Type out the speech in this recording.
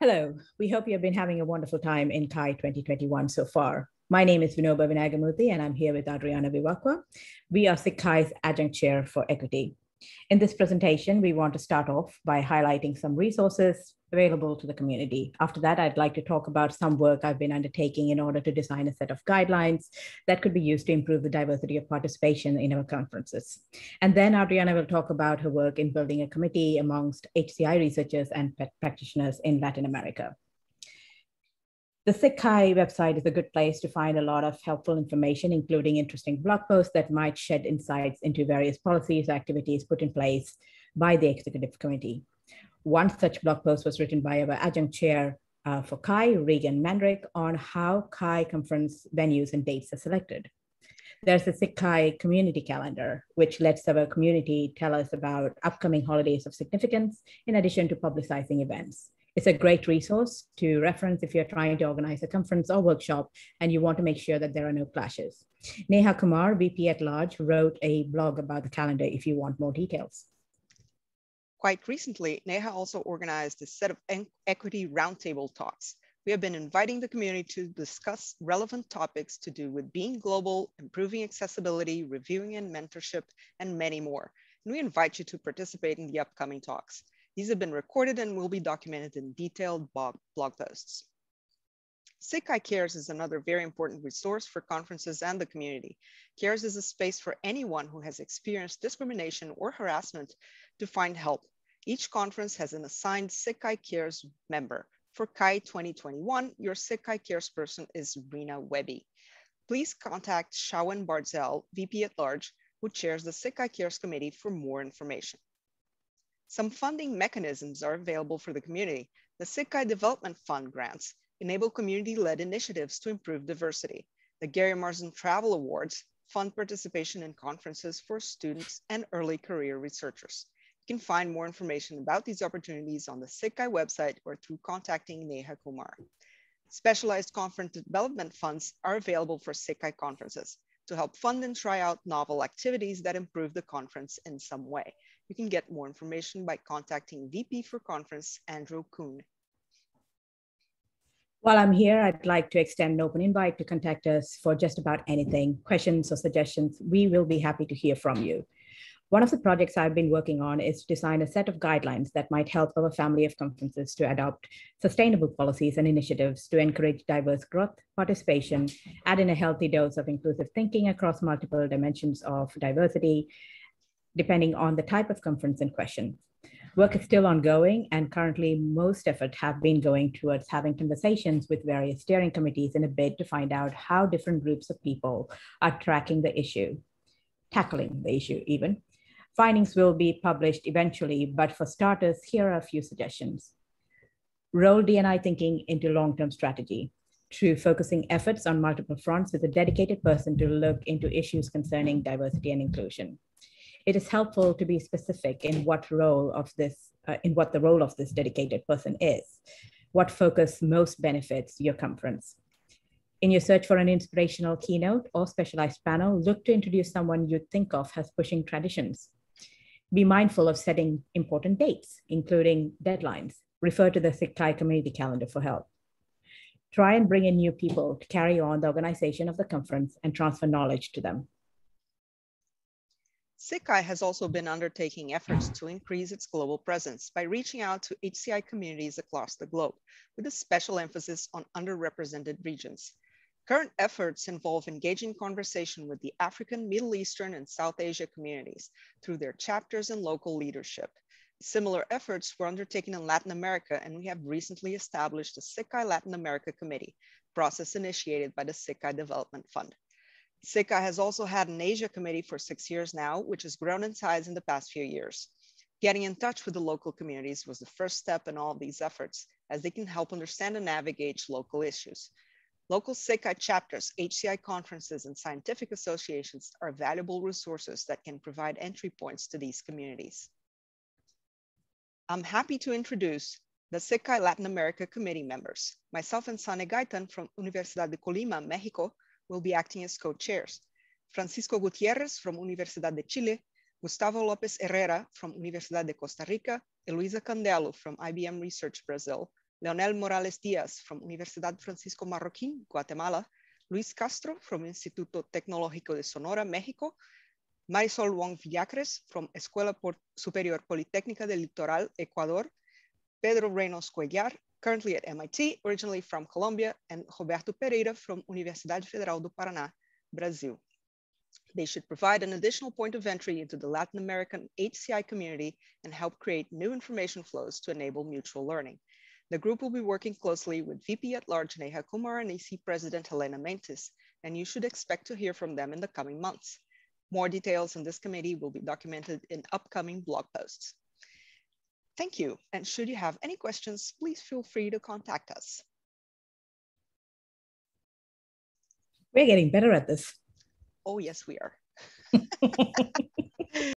Hello, we hope you've been having a wonderful time in CHI 2021 so far. My name is Vinoba Vinayagamoorthy and I'm here with Adriana Vivacqua. We are CHI's Adjunct Chair for Equity. In this presentation, we want to start off by highlighting some resources available to the community. After that, I'd like to talk about some work I've been undertaking in order to design a set of guidelines that could be used to improve the diversity of participation in our conferences. And then Adriana will talk about her work in building a committee amongst HCI researchers and practitioners in Latin America. The SIGCHI website is a good place to find a lot of helpful information, including interesting blog posts that might shed insights into various policies, activities put in place by the executive committee. One such blog post was written by our adjunct chair uh, for CHI, Regan Mandryk, on how CHI conference venues and dates are selected. There's a SIGCHI community calendar, which lets our community tell us about upcoming holidays of significance, in addition to publicizing events. It's a great resource to reference if you're trying to organize a conference or workshop and you want to make sure that there are no clashes. Neha Kumar, VP at large, wrote a blog about the calendar if you want more details. Quite recently, Neha also organized a set of equity roundtable talks. We have been inviting the community to discuss relevant topics to do with being global, improving accessibility, reviewing and mentorship, and many more. And we invite you to participate in the upcoming talks. These have been recorded and will be documented in detailed blog, posts. SIGCHI Cares is another very important resource for conferences and the community. Cares is a space for anyone who has experienced discrimination or harassment to find help. Each conference has an assigned SIGCHI Cares member. For CHI 2021, your SIGCHI Cares person is Rina Wehbe. Please contact Shaowen Bardzell, VP at large, who chairs the SIGCHI Cares Committee for more information. Some funding mechanisms are available for the community. The SIGCHI Development Fund grants enable community-led initiatives to improve diversity. The Gary Marsden Travel Awards fund participation in conferences for students and early career researchers. You can find more information about these opportunities on the SIGCHI website or through contacting Neha Kumar. Specialized conference development funds are available for SIGCHI conferences to help fund and try out novel activities that improve the conference in some way. You can get more information by contacting VP for Conference, Andrew Kun. While I'm here, I'd like to extend an open invite to contact us for just about anything, questions or suggestions. We will be happy to hear from you. One of the projects I've been working on is to design a set of guidelines that might help our family of conferences to adopt sustainable policies and initiatives to encourage diverse growth, participation, add in a healthy dose of inclusive thinking across multiple dimensions of diversity, depending on the type of conference in question. Work is still ongoing, and currently most effort have been going towards having conversations with various steering committees in a bid to find out how different groups of people are tracking the issue, tackling the issue even. Findings will be published eventually, but for starters, here are a few suggestions. Roll DNI thinking into long-term strategy through focusing efforts on multiple fronts with a dedicated person to look into issues concerning diversity and inclusion it is helpful to be specific in what role of this, uh, in what the role of this dedicated person is, what focus most benefits your conference. In your search for an inspirational keynote or specialized panel, look to introduce someone you think of as pushing traditions. Be mindful of setting important dates, including deadlines. Refer to the SIGCHI community calendar for help. Try and bring in new people to carry on the organization of the conference and transfer knowledge to them. SIGCHI has also been undertaking efforts to increase its global presence by reaching out to HCI communities across the globe, with a special emphasis on underrepresented regions. Current efforts involve engaging conversation with the African, Middle Eastern, and South Asia communities through their chapters and local leadership. Similar efforts were undertaken in Latin America, and we have recently established a SIGCHI Latin America Committee, process initiated by the SIGCHI Development Fund. SIGCHI has also had an Asia committee for six years now, which has grown in size in the past few years. Getting in touch with the local communities was the first step in all of these efforts, as they can help understand and navigate local issues. Local SIGCHI chapters, HCI conferences, and scientific associations are valuable resources that can provide entry points to these communities. I'm happy to introduce the SIGCHI Latin America committee members. Myself and Sane Gaitan from Universidad de Colima, Mexico, will be acting as co-chairs. Francisco Gutierrez from Universidad de Chile, Gustavo Lopez Herrera from Universidad de Costa Rica, and Heloisa Candello from IBM Research Brazil Leonel Morales Diaz from Universidad Francisco Marroquín, Guatemala, Luis Castro from Instituto Tecnológico de Sonora, México, Marisol Wong Villacres from Escuela Superior Politécnica del Litoral, Ecuador, Pedro Reynolds-Cuéllar, currently at MIT, originally from Colombia, and Roberto Pereira from Universidade Federal do Paraná, Brazil. They should provide an additional point of entry into the Latin American HCI community and help create new information flows to enable mutual learning. The group will be working closely with VP at large Neha Kumar and AC President Helena Mentis, and you should expect to hear from them in the coming months. More details on this committee will be documented in upcoming blog posts. Thank you. And should you have any questions, please feel free to contact us. We're getting better at this. Oh, yes, we are.